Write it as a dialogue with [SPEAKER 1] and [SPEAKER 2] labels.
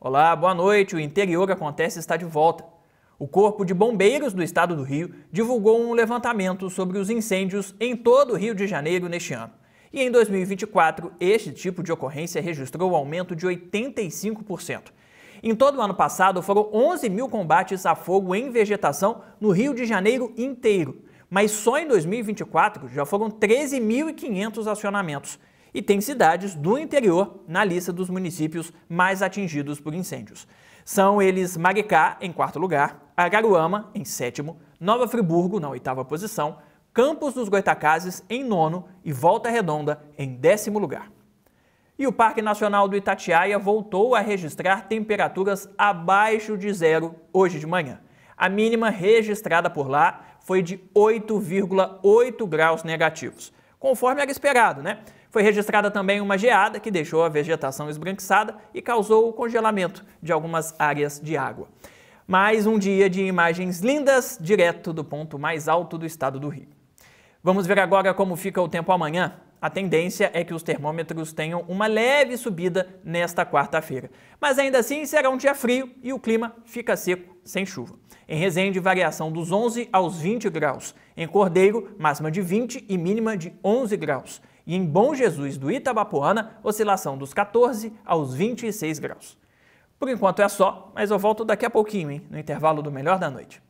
[SPEAKER 1] Olá, boa noite. O interior acontece está de volta. O Corpo de Bombeiros do Estado do Rio divulgou um levantamento sobre os incêndios em todo o Rio de Janeiro neste ano. E em 2024, este tipo de ocorrência registrou um aumento de 85%. Em todo o ano passado, foram 11 mil combates a fogo em vegetação no Rio de Janeiro inteiro. Mas só em 2024 já foram 13.500 acionamentos e tem cidades do interior na lista dos municípios mais atingidos por incêndios. São eles Maricá, em quarto lugar, Araruama, em sétimo, Nova Friburgo, na oitava posição, Campos dos Goitacazes, em nono e Volta Redonda, em décimo lugar. E o Parque Nacional do Itatiaia voltou a registrar temperaturas abaixo de zero hoje de manhã. A mínima registrada por lá foi de 8,8 graus negativos, conforme era esperado, né? Foi registrada também uma geada que deixou a vegetação esbranquiçada e causou o congelamento de algumas áreas de água. Mais um dia de imagens lindas direto do ponto mais alto do estado do Rio. Vamos ver agora como fica o tempo amanhã. A tendência é que os termômetros tenham uma leve subida nesta quarta-feira. Mas ainda assim será um dia frio e o clima fica seco, sem chuva. Em Resende, variação dos 11 aos 20 graus. Em Cordeiro, máxima de 20 e mínima de 11 graus e em Bom Jesus do Itabapoana, oscilação dos 14 aos 26 graus. Por enquanto é só, mas eu volto daqui a pouquinho, hein, no intervalo do Melhor da Noite.